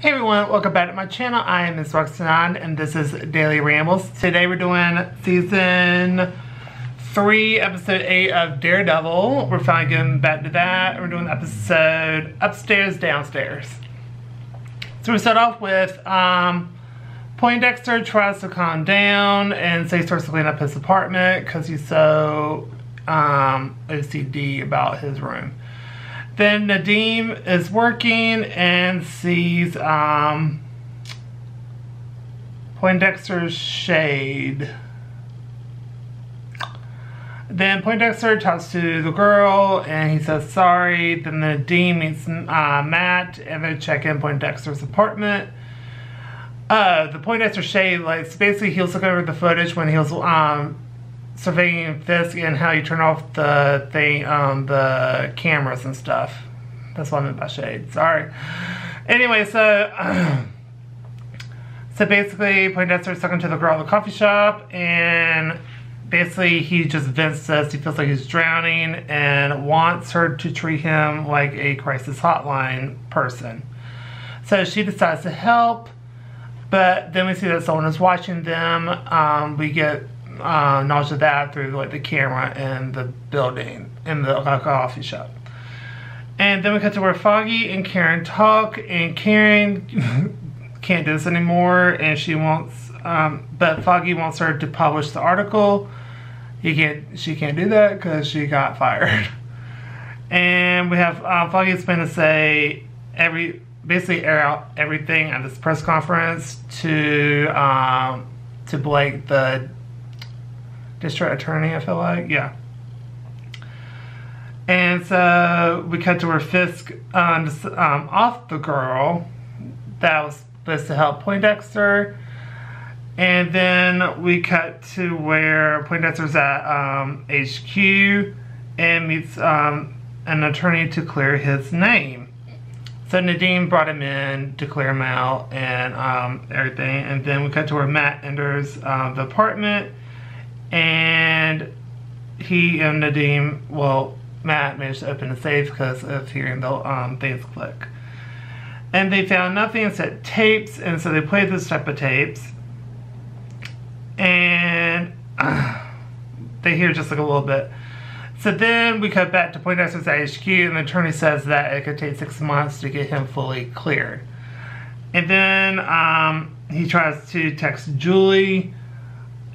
Hey everyone, welcome back to my channel. I am Miss Roxanne and this is Daily Rambles. Today we're doing season 3, episode 8 of Daredevil. We're finally getting back to that. We're doing episode Upstairs, Downstairs. So we start off with um, Poindexter tries to calm down and so he starts to clean up his apartment because he's so um, OCD about his room. Then Nadeem is working and sees um, Poindexter's shade. Then Poindexter talks to the girl and he says sorry. Then Nadeem meets uh, Matt and they check in Poindexter's apartment. Uh, the Poindexter shade, like, basically he'll look over the footage when he was um, surveying Fisk and how you turn off the thing, um, the cameras and stuff. That's what I meant by shade. Sorry. Anyway, so so basically, Poindexter's talking to the girl at the coffee shop, and basically he just vents says he feels like he's drowning and wants her to treat him like a crisis hotline person. So she decides to help, but then we see that someone is watching them. Um, we get uh, knowledge of that through like the camera and the building and the uh, coffee shop. And then we cut to where Foggy and Karen talk, and Karen can't do this anymore, and she wants, um, but Foggy wants her to publish the article. He can't, she can't do that because she got fired. And we have uh, Foggy is going to say every, basically air out everything at this press conference to um, to Blake, the district attorney, I feel like. Yeah. And so we cut to where Fisk um, um, off the girl that was supposed to help Poindexter. And then we cut to where Poindexter's at um, HQ and meets um, an attorney to clear his name. So Nadeem brought him in to clear him out and um, everything. And then we cut to where Matt enters uh, the apartment and he and Nadeem, well, Matt managed to open the safe because of hearing the um, things click. And they found nothing except tapes, and so they played this type of tapes. And uh, they hear just like a little bit. So then we cut back to Point Poindexter's HQ, and the attorney says that it could take six months to get him fully cleared. And then um, he tries to text Julie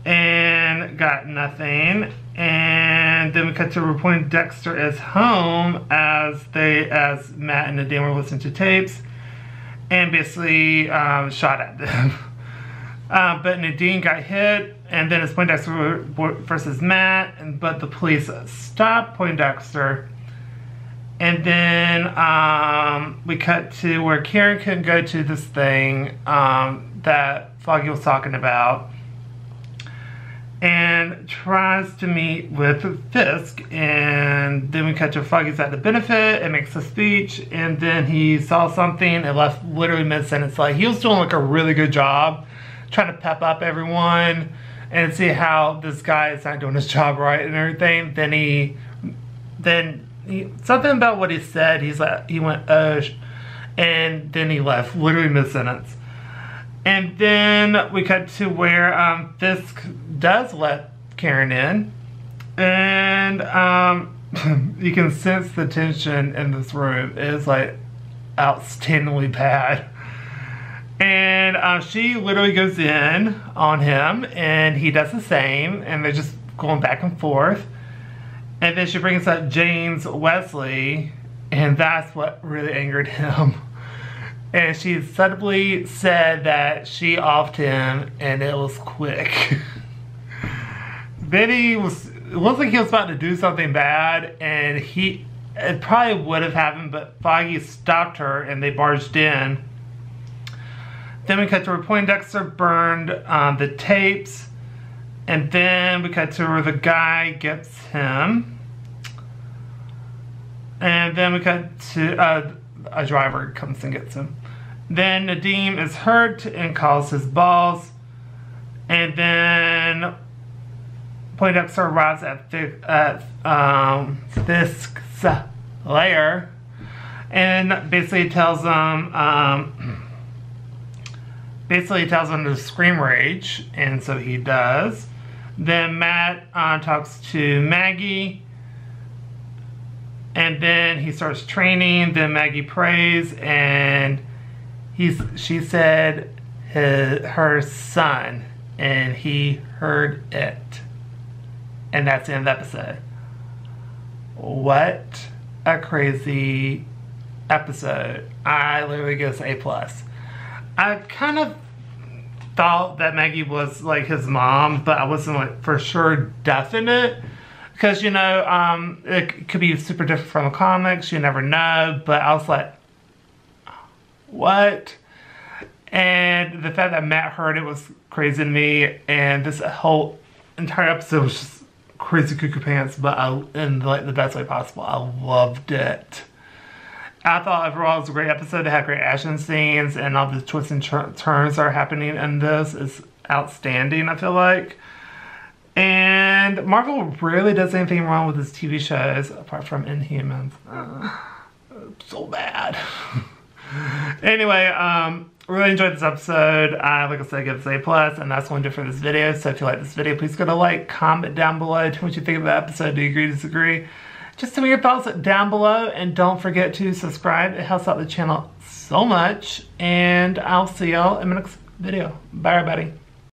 and got nothing. And then we cut to reporting Dexter is home as they, as Matt and Nadeem were listening to tapes, and basically um, shot at them. uh, but Nadeem got hit, and then it's Poindexter versus Matt, and, but the police stopped Poindexter. And then um, we cut to where Karen couldn't go to this thing um, that Foggy was talking about and tries to meet with Fisk and then we cut to Foggy's at the benefit and makes a speech and then he saw something and left literally mid-sentence. Like he was doing like a really good job trying to pep up everyone and see how this guy is not doing his job right and everything. Then he then he, something about what he said he's like he went uh and then he left literally mid-sentence and then we cut to where um, Fisk does let Karen in. And um, you can sense the tension in this room It is like outstandingly bad. And um, she literally goes in on him and he does the same and they're just going back and forth. And then she brings up James Wesley and that's what really angered him and she suddenly said that she offed him and it was quick. Benny was, it looked like he was about to do something bad and he, it probably would have happened, but Foggy stopped her and they barged in. Then we cut to where Poindexter burned um, the tapes and then we cut to where the guy gets him. And then we cut to, uh, a driver comes and gets him. Then Nadeem is hurt and calls his balls. And then Poindexter arrives at, at um, Fisk's lair and basically tells them um, basically tells him to scream rage, and so he does. Then Matt uh, talks to Maggie, and then he starts training. Then Maggie prays, and he's she said his, her son, and he heard it, and that's the end of the episode. What a crazy episode! I literally give A plus. I kind of thought that Maggie was like his mom, but I wasn't like for sure definite. Because, you know, um, it could be super different from the comics, you never know, but I was like, what? And the fact that Matt heard it was crazy to me, and this whole entire episode was just crazy cuckoo pants, but I, in like the best way possible. I loved it. I thought overall it was a great episode. It had great action scenes and all the twists and turns are happening in this is outstanding, I feel like. And Marvel rarely does anything wrong with his TV shows apart from Inhumans. Uh, so bad. anyway, um, really enjoyed this episode. Uh, like I said, give this A plus, and that's going to do for this video. So if you like this video, please go to like, comment down below, tell me what you think of the episode. Do you agree, disagree? Just tell me your thoughts down below and don't forget to subscribe. It helps out the channel so much. And I'll see y'all in my next video. Bye everybody.